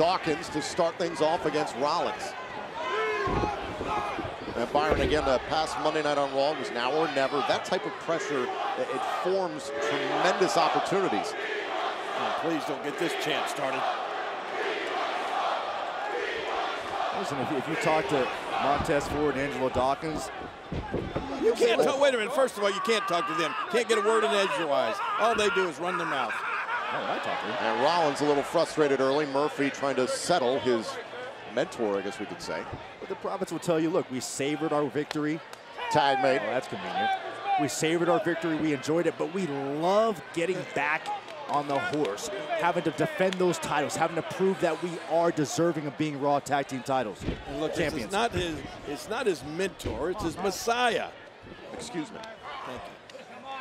Dawkins to start things off against Rollins. And Byron, again, the past Monday night on Raw was now or never. That type of pressure, it it forms tremendous opportunities. Oh, please don't get this chant started. Listen, if, if you talk to Montez Ford and Angelo Dawkins, You can't talk. Wait a minute. First of all, you can't talk to them. Can't get a word in edgewise. All they do is run their mouth. Oh, I talk to him. And Rollins a little frustrated early. Murphy trying to settle his mentor, I guess we could say. But the Profits will tell you, look, we savored our victory. Tag mate. Oh, that's convenient. We savored our victory. We enjoyed it, but we love getting back on the horse, having to defend those titles, having to prove that we are deserving of being Raw Tag Team titles. And look, champions. it's not his. It's not his mentor. It's his uh-huh. messiah. Excuse me.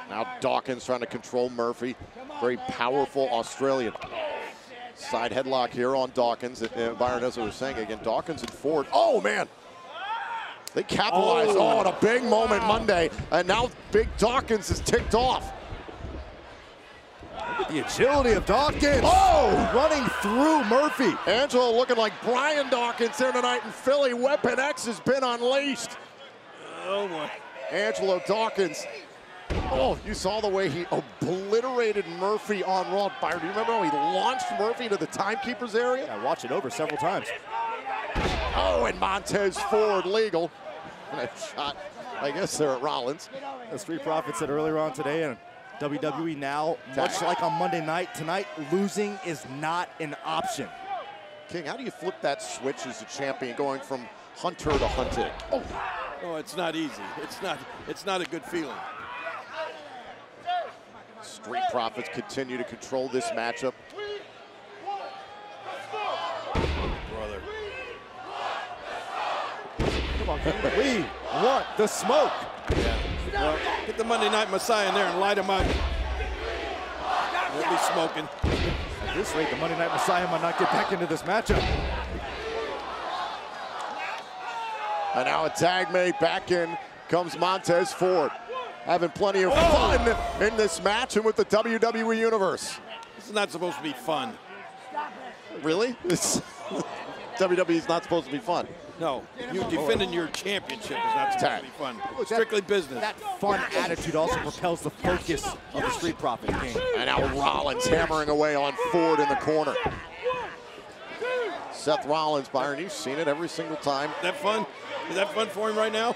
Now Dawkins trying to control Murphy. Very powerful Australian. Side headlock here on Dawkins. Uh, Byron, as I was saying again, Dawkins and Ford. Oh, man. They capitalized. Oh, what a big moment Monday. And now Big Dawkins is ticked off. Look at The agility of Dawkins. Oh! Running through Murphy. Angelo looking like Brian Dawkins here tonight in Philly. Weapon X has been unleashed. Oh my. Angelo Dawkins. Oh, you saw the way he obliterated Murphy on Raw. Byron, do you remember how he launched Murphy to the timekeeper's area? I watched it over several times. Oh, and Montez Ford legal. And shot, I guess, there at Rollins. The Street Profits said earlier on today, and WWE now, much like on Monday night, tonight, losing is not an option. King, how do you flip that switch as a champion going from hunter to hunted? Oh, No, it's not easy. It's not. It's not a good feeling. Street Profits continue to control this matchup. Brother. Come on, King. we want the smoke. Yeah. Well, get the Monday Night Messiah in there and light him up. We'll be smoking. At this rate, the Monday Night Messiah might not get back into this matchup. And now a tag mate back in comes Montez Ford. Having plenty of fun in this match and with the WWE Universe. This is not supposed to be fun. Really? It's, WWE is not supposed to be fun. No, you defending your championship is not supposed to be fun. Strictly business. That fun attitude also propels the focus of the Street Profit King. And now Rollins hammering away on Ford in the corner. Seth Rollins, Byron, you've seen it every single time. Is that fun? Is that fun for him right now?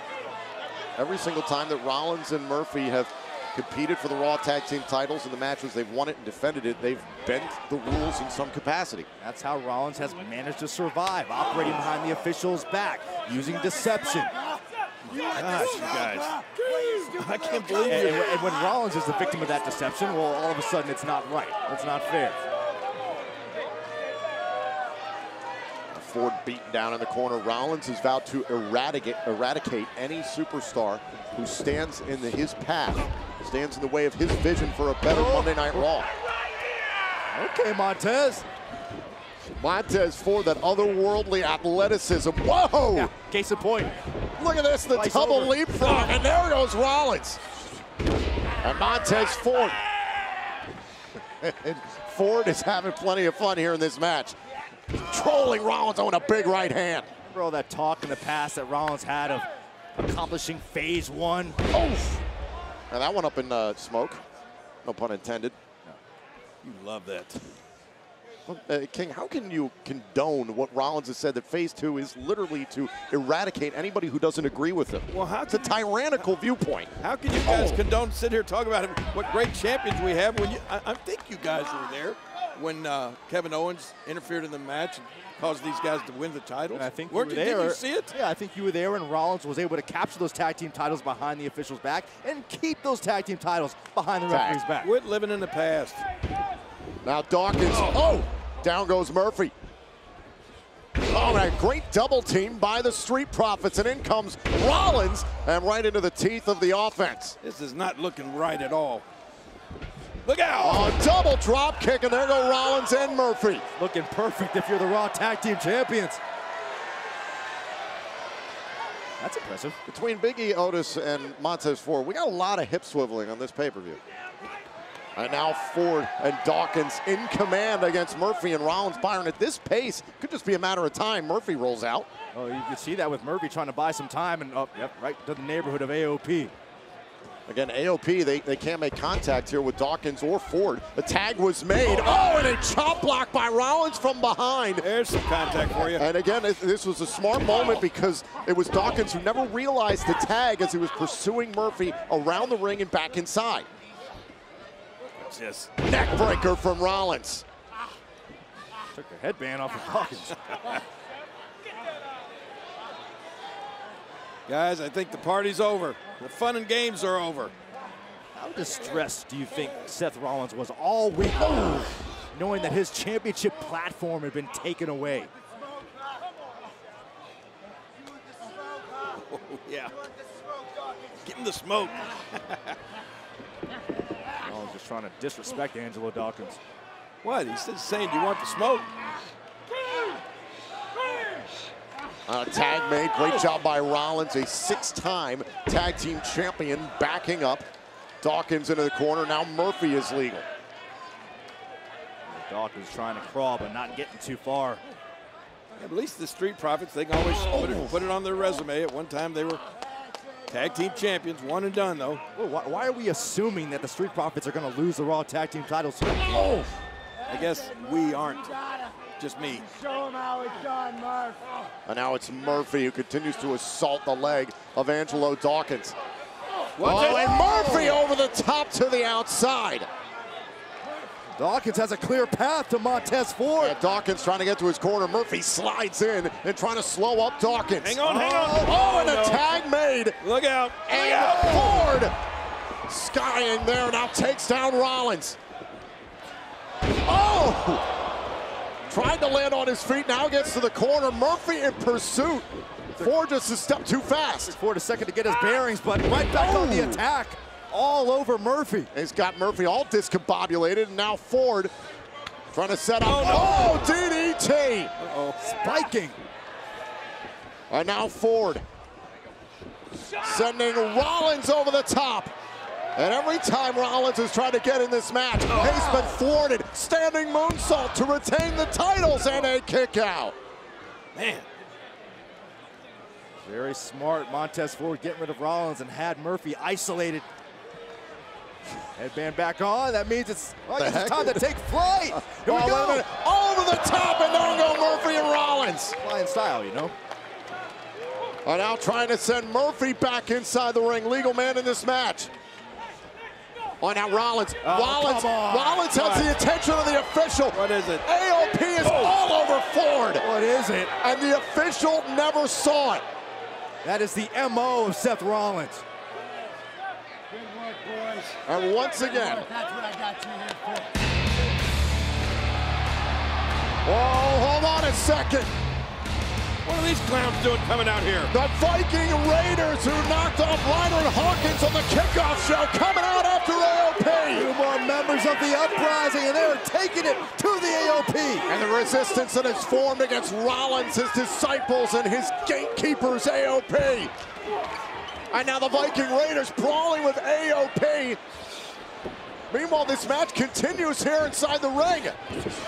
Every single time that Rollins and Murphy have competed for the Raw Tag Team titles in the matches they've won it and defended it, they've bent the rules in some capacity. That's how Rollins has managed to survive, operating behind the official's back, using deception. Gosh, you guys. I can't believe And, it. and- and when Rollins is the victim of that deception, well, all of a sudden it's not right. It's not fair. Ford beaten down in the corner. Rollins has vowed to eradicate, eradicate any superstar who stands in the, his path, stands in the way of his vision for a better Monday Night Raw. Okay, Montez. Montez Ford, that otherworldly athleticism. Whoa! Yeah, case in point. Look at this, the double over. leapfrog, and there goes Rollins. And Montez Ford. Ford is having plenty of fun here in this match. Trolling Rollins on a big right hand. Remember all that talk in the past that Rollins had of accomplishing phase one? Oh! And that one up in uh, smoke. No pun intended. You love that. Uh, King, how can you condone what Rollins has said that phase two is literally to eradicate anybody who doesn't agree with him? Well, how It's a can, tyrannical viewpoint. how can you guys Oh. condone sit here talking about what great champions we have when you? I, I think you guys were there when uh, Kevin Owens interfered in the match and caused these guys to win the titles. I think Weren't you you, were there. Did you see it? Yeah, I think you were there, and Rollins was able to capture those tag team titles behind the official's back and keep those tag team titles behind the Tag. referee's back. Quit living in the past. Now Dawkins, oh, down goes Murphy. Oh, and a great double team by the Street Profits, and in comes Rollins, and right into the teeth of the offense. This is not looking right at all. Look out! A double drop kick, and there go Rollins and Murphy. Looking perfect if you're the Raw Tag Team Champions. That's impressive. Between Big E, Otis, and Montez Ford, we got a lot of hip swiveling on this pay-per-view. And now Ford and Dawkins in command against Murphy and Rollins. Byron, at this pace, could just be a matter of time. Murphy rolls out. Oh, you can see that with Murphy trying to buy some time and up, yep, right to the neighborhood of AOP. Again, AOP, they, they can't make contact here with Dawkins or Ford. The tag was made. Oh, oh and a chop block by Rollins from behind. There's some contact for you. And again, this was a smart moment because it was Dawkins who never realized the tag as he was pursuing Murphy around the ring and back inside. Just neck breaker from Rollins. Took the headband off of Dawkins. Guys, I think the party's over. The fun and games are over. How distressed do you think Seth Rollins was all week long, knowing that his championship platform had been taken away? Oh, yeah. Give him the smoke. Rollins oh, just trying to disrespect Angelo Dawkins. What? He's just saying, do you want the smoke? Uh, tag made, great job by Rollins, a six-time tag team champion backing up Dawkins into the corner. Now Murphy is legal. Dawkins trying to crawl, but not getting too far. At least the Street Profits, they can always put it, put it on their resume. At one time, they were tag team champions, one and done, though. Well, why, why, are we assuming that the Street Profits are going to lose the Raw tag team titles? Oh! I guess we aren't just me. Show him how it's done, Murph. And now it's Murphy who continues to assault the leg of Angelo Dawkins. What's oh, and oh! Murphy over the top to the outside. Dawkins has a clear path to Montez Ford. Yeah, Dawkins trying to get to his corner. Murphy slides in and trying to slow up Dawkins. Hang on, oh, hang on. Oh, oh and oh, no. a tag made. Look out. And Look out. Ford skying there now takes down Rollins. Oh! Tried to land on his feet, now gets to the corner. Murphy in pursuit. Ford just a step too fast. Ford a second to get his bearings, but right back on the oh! attack. All over Murphy. He's got Murphy all discombobulated, and now Ford trying to set up. Oh, no. oh DDT! Uh-oh. Spiking. And now Ford sending Rollins over the top. And every time Rollins has tried to get in this match, oh. he's been thwarted. Standing moonsault to retain the titles and a kick out. Man. Very smart Montez Ford getting rid of Rollins and had Murphy isolated. Headband back on. That means it's, it's time to take flight. Here we oh, go. Over the top, and down go Murphy and Rollins. Flying style, you know. Are now trying to send Murphy back inside the ring. Legal man in this match. Oh, now Rollins. Oh, Rollins. Rollins has the attention of the official. What is it? AOP is oh. all over Ford. What is it? And the official never saw it. That is the MO of Seth Rollins. Good work, boys. And once again. That's what I got you here for. Oh, hold on a second. What are these clowns doing coming out here? The Viking Raiders who knocked off Ryder and Hawkins on the kickoff show coming out after AOP. Two more members of the uprising and they're taking it to the AOP. And the resistance that has formed against Rollins, his disciples, and his gatekeepers, AOP. And now the Viking Raiders brawling with AOP. Meanwhile, this match continues here inside the ring.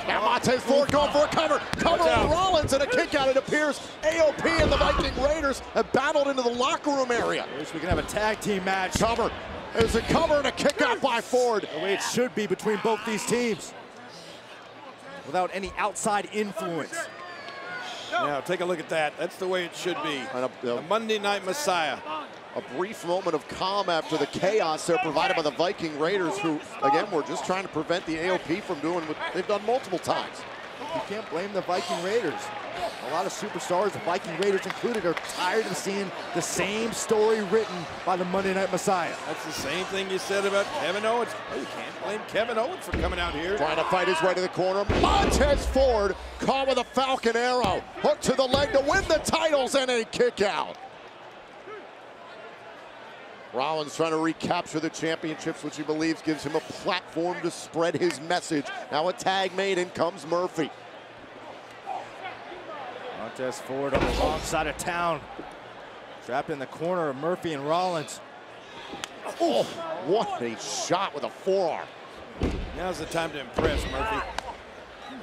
Now Montez Ford going for a cover. Cover on Rollins and a kick out. It appears AOP and the Viking Raiders have battled into the locker room area. I wish we can have a tag team match. Cover. There's a cover and a kick out by Ford. The way it should be between both these teams. Without any outside influence. Now, take a look at that. That's the way it should be. The Monday Night Messiah a brief moment of calm after the chaos there provided by the Viking Raiders, who, again, were just trying to prevent the AOP from doing what they've done multiple times. You can't blame the Viking Raiders. A lot of superstars, the Viking Raiders included, are tired of seeing the same story written by the Monday Night Messiah. That's the same thing you said about Kevin Owens. Oh, you can't blame Kevin Owens for coming out here. Trying to fight his way to the corner. Montez Ford caught with a Falcon Arrow. Hook to the leg to win the titles and a kick out. Rollins trying to recapture the championships, which he believes gives him a platform to spread his message. Now a tag made, in comes Murphy. Montez Ford on the wrong side of town. Trapped in the corner of Murphy and Rollins. Oh, what a shot with a forearm. Now's the time to impress, Murphy.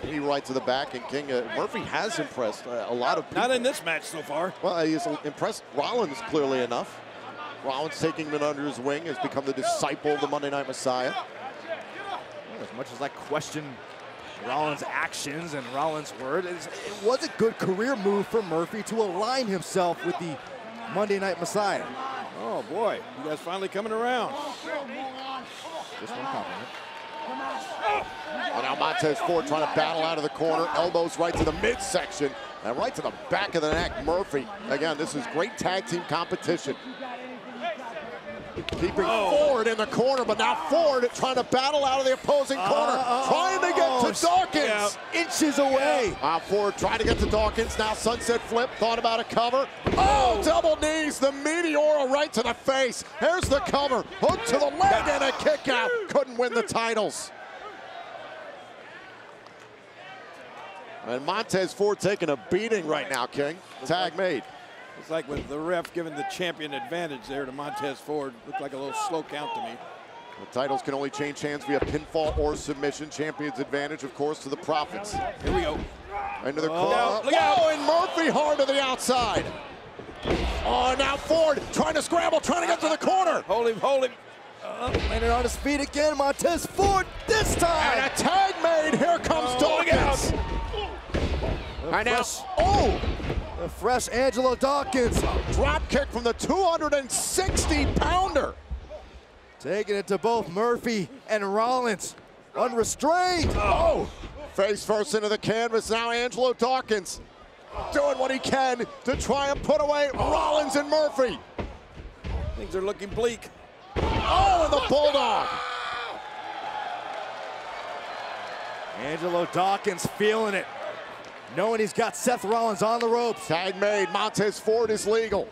He right to the back, and King uh, Murphy has impressed uh, a lot of people. Not in this match so far. Well, he's impressed Rollins clearly enough. Rollins taking him under his wing has become the disciple of the Monday Night Messiah. As much as I question Rollins' actions and Rollins' word, it was a good career move for Murphy to align himself with the Monday Night Messiah. Oh boy, you guys finally coming around. Just one compliment. And now Montez Ford trying to battle out of the corner. Elbows right to the midsection and right to the back of the neck. Murphy. Again, this is great tag team competition. Keeping Ford in the corner, but now Ford trying to battle out of the opposing corner, Uh, trying to get oh, to Dawkins. Inches away. Uh, Ford trying to get to Dawkins. Now sunset flip. Thought about a cover. Oh, double knees. The Meteora right to the face. Here's the cover. Hook to the leg and a kick out. Couldn't win the titles. And Montez Ford taking a beating right now, King. Tag made. It's like with the ref giving the champion advantage there to Montez Ford. Looked like a little slow count to me. The titles can only change hands via pinfall or submission. Champion's advantage, of course, to the Profits. Here we go. Into the Oh, corner. out, look out. Oh, and Murphy hard to the outside. Oh, now Ford trying to scramble, trying to get to the corner. Hold him, hold him. Uh, Landed on his feet again. Montez Ford this time. And time. a tag made. Here comes Oh, look Dawkins. And now, oh, the fresh Angelo Dawkins drop kick from the 260 pounder. taking it to both Murphy and Rollins. Unrestrained. Oh, face first into the canvas. Now Angelo Dawkins doing what he can to try and put away Rollins and Murphy. Things are looking bleak. Oh, and the Bulldog. Angelo Dawkins feeling it. Knowing he's got Seth Rollins on the ropes. Tag made. Montez Ford is legal.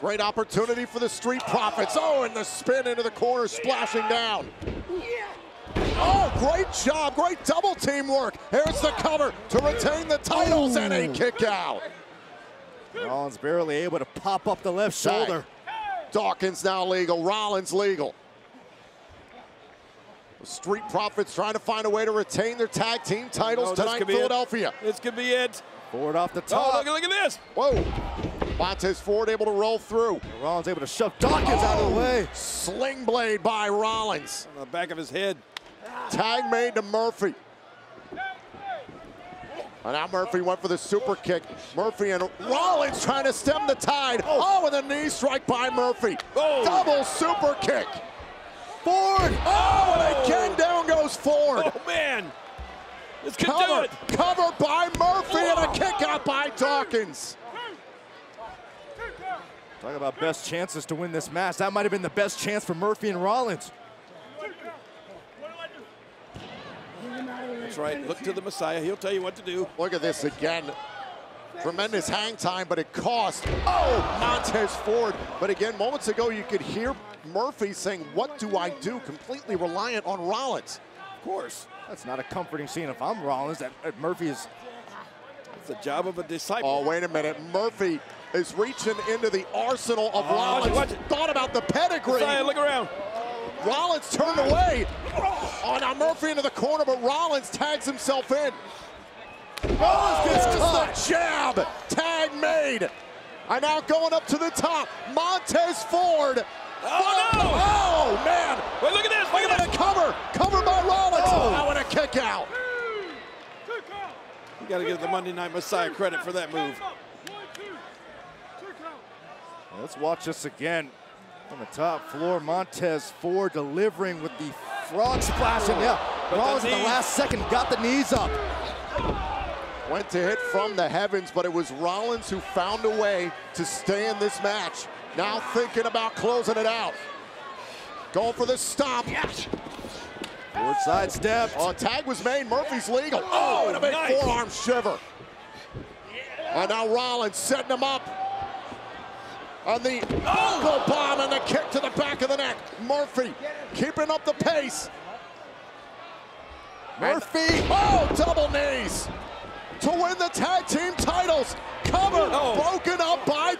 Great opportunity for the Street Profits. Oh, and the spin into the corner, splashing down. Oh, great job. Great double teamwork. Here's the cover to retain the titles and a kick out. Rollins barely able to pop up the left shoulder. Dawkins now legal. Rollins legal. The Street Profits trying to find a way to retain their tag team titles Oh, tonight in be it. Philadelphia. This could be it. Forward off the Oh, top. look, look at this. Whoa. Montez Ford able to roll through. Rollins able to shove Dawkins out of the way. Oh. Sling blade by Rollins. On the back of his head. Tag made to Murphy. And now Murphy went for the super kick. Murphy and Rollins trying to stem the tide. Oh, oh and the knee strike by Murphy. Oh. Double super kick. Ford. Oh! oh, and again down goes Ford. Oh, man. This could do Cover, it. cover by Murphy and a Oh. kick out by Dawkins. Talk about best chances to win this match. That might have been the best chance for Murphy and Rollins. That's right. Look to the Messiah. He'll tell you what to do. Look at this again. Tremendous hang time, but it cost. Oh, Montez Ford. But again, moments ago, you could hear Murphy saying, What do I do? Completely reliant on Rollins. Of course. That's not a comforting scene if I'm Rollins. That, that Murphy is It's the job of a disciple. Oh, wait a minute. Murphy is reaching into the arsenal of Oh, Rollins. watch it. Thought about the pedigree. Messiah, look around. Rollins turned away. Oh, now Murphy into the corner, but Rollins tags himself in. Rollins gets the jab. Tag made. And now going up to the top. Montez Ford. Oh, no. Oh, man. Wait, look at this. Look Look at at this. a cover. Cover by Rollins. Oh. Now and a kick out. You got to give the Monday Night Messiah credit for that move. Let's watch this again. On the top floor, Montez Ford delivering with the frog splash. And yeah, But the Rollins in the last second got the knees up. Went to hit from the heavens, but it was Rollins who found a way to stay in this match. Now thinking about closing it out. Going for the stop. Ford sidestepped. Oh, tag was made. Murphy's legal. Oh, oh, and a big nice. forearm shiver. And now Rollins setting him up. On the oh. ankle bomb and the kick to the back of the neck. Murphy keeping up the pace. Murphy, oh, double knees to win the tag team titles. Cover Oh. broken up by Dawkins.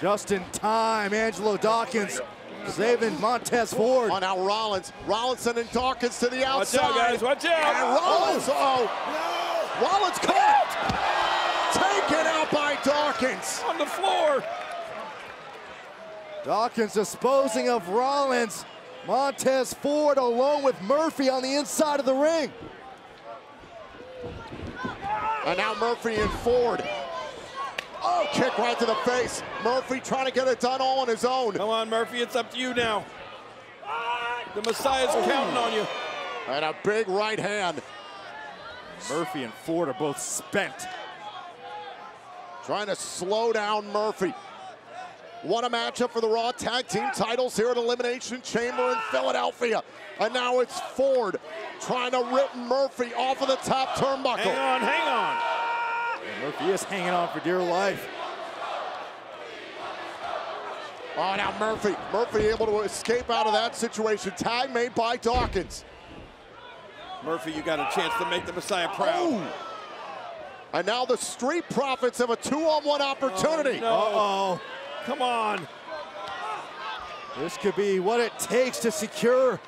Just in time, Angelo Dawkins Saving Montez Ford. On now Rollins. Rollinson and Dawkins to the outside. Watch out, guys. Watch out. And out. Rollins, oh, No. Rollins caught. Taken out by Dawkins. On the floor. Dawkins disposing of Rollins. Montez Ford along with Murphy on the inside of the ring. And now Murphy and Ford. Oh, kick right to the face. Murphy trying to get it done all on his own. Come on, Murphy. It's up to you now. The Messiah's oh. counting on you. And a big right hand. Murphy and Ford are both spent. Trying to slow down Murphy. What a matchup for the Raw Tag Team titles here at Elimination Chamber in Philadelphia. And now it's Ford trying to rip Murphy off of the top turnbuckle. Hang on, hang on. And Murphy is hanging on for dear life. Oh, now Murphy. Murphy able to escape out of that situation. Tag made by Dawkins. Murphy, you got a chance to make the Messiah proud. Oh. And now the Street Profits have a two-on-one opportunity. Oh, no. Uh-oh. Come on. This could be what it takes to secure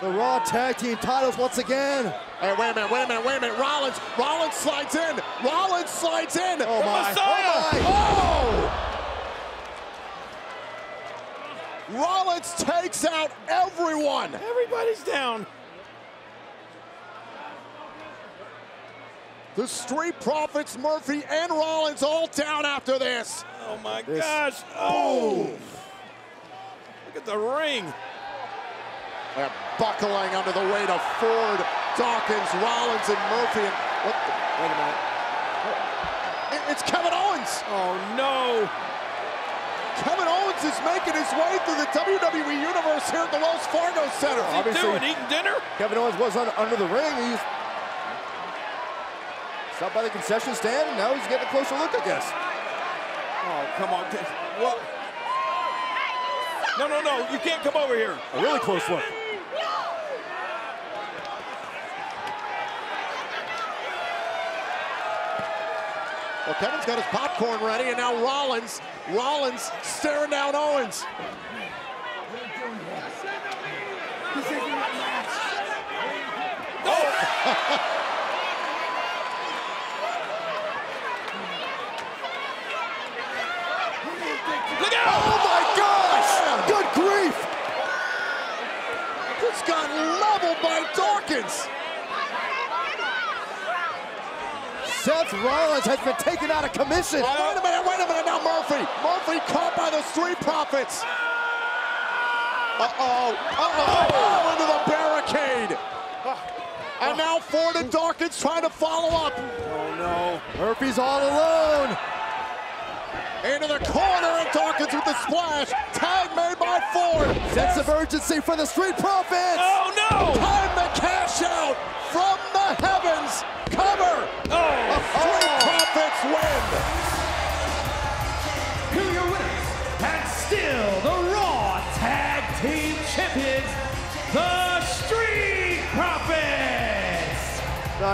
the Raw Tag Team titles once again. Hey, wait a minute, wait a minute, wait a minute. Rollins, Rollins slides in. Rollins slides in. Oh my, oh, Messiah! oh my. Oh! Rollins takes out everyone. Everybody's down. The Street Profits, Murphy and Rollins all down after this. Oh my This- gosh. Oh. Look at the ring. They're buckling under the weight of Ford, Dawkins, Rollins, and Murphy. And what the- Wait a minute. it's Kevin Owens. Oh no. Kevin Owens is making his way through the WWE Universe here at the Wells Fargo Center. What's he Obviously- doing? Eating dinner? Kevin Owens was un- under the ring. He's stopped by the concession stand, and now he's getting a closer look, I guess. Oh, come on. What? No, no, no. You can't come over here. A really close look. Well, Kevin's got his popcorn ready, and now Rollins, Rollins staring down Owens. This isn't a match. Look out! Oh my gosh! Good grief! Just got leveled by Dawkins. Seth Rollins has been taken out of commission. Wait a minute, wait a minute. Now Murphy. Murphy caught by the Street Profits. Uh-oh. Uh-oh. Oh, into the barricade. And now Ford and Dawkins trying to follow up. Oh no. Murphy's all alone. Into the corner, and Dawkins with the splash. Tag made by Ford. Sense of urgency for the Street Profits. Oh no! Time to cash out from the heavens.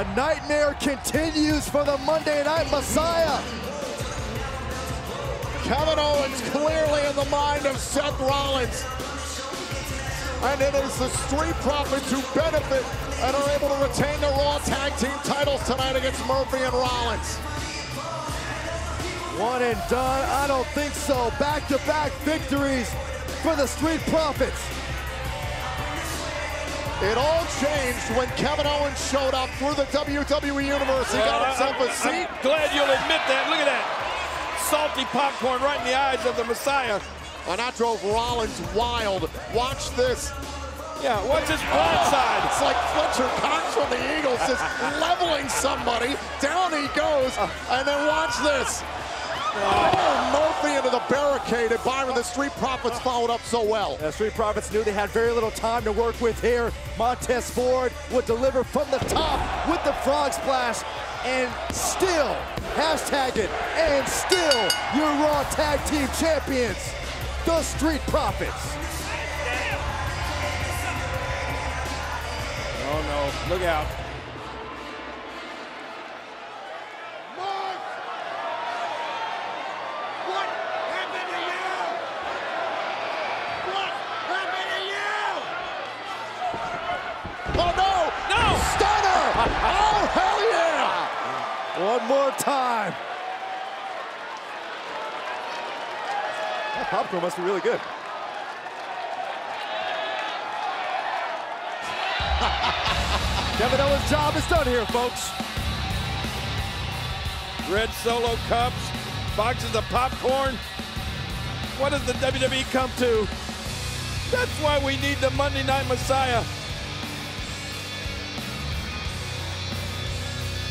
The nightmare continues for the Monday Night Messiah. Kevin Owens clearly in the mind of Seth Rollins. And it is the Street Profits who benefit and are able to retain the Raw Tag Team titles tonight against Murphy and Rollins. One and done? I don't think so. Back-to-back victories for the Street Profits. It all changed when Kevin Owens showed up through the WWE Universe. He got himself a I'm seat. glad you'll admit that. Look at that. Salty popcorn right in the eyes of the Messiah. And that drove Rollins wild. Watch this. Yeah, watch his blind side. It's like Fletcher Cox from the Eagles just leveling somebody. Down he goes. And then watch this. Oh, Murphy into the barricade. And Byron, the Street Profits followed up so well. The Street Profits knew they had very little time to work with here. Montez Ford would deliver from the top with the frog splash and still, hashtag it, and still your Raw Tag Team Champions, the Street Profits. Oh no, look out. What happened to you? What One more time. That popcorn must be really good. Kevin Owens' job is done here, folks. Red Solo cups, boxes of popcorn. What does the WWE come to? That's why we need the Monday Night Messiah.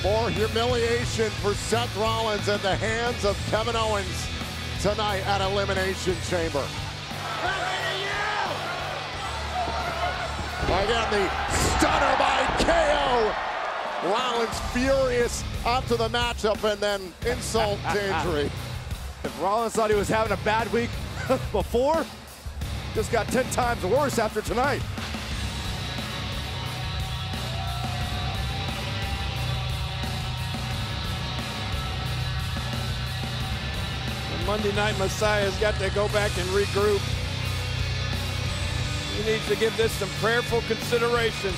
More humiliation for Seth Rollins at the hands of Kevin Owens tonight at Elimination Chamber. Again, the stunner by KO. Rollins furious after the matchup and then insult to injury. If Rollins thought he was having a bad week before, just got 10 times worse after tonight. Monday Night Messiah's got to go back and regroup. He needs to give this some prayerful consideration.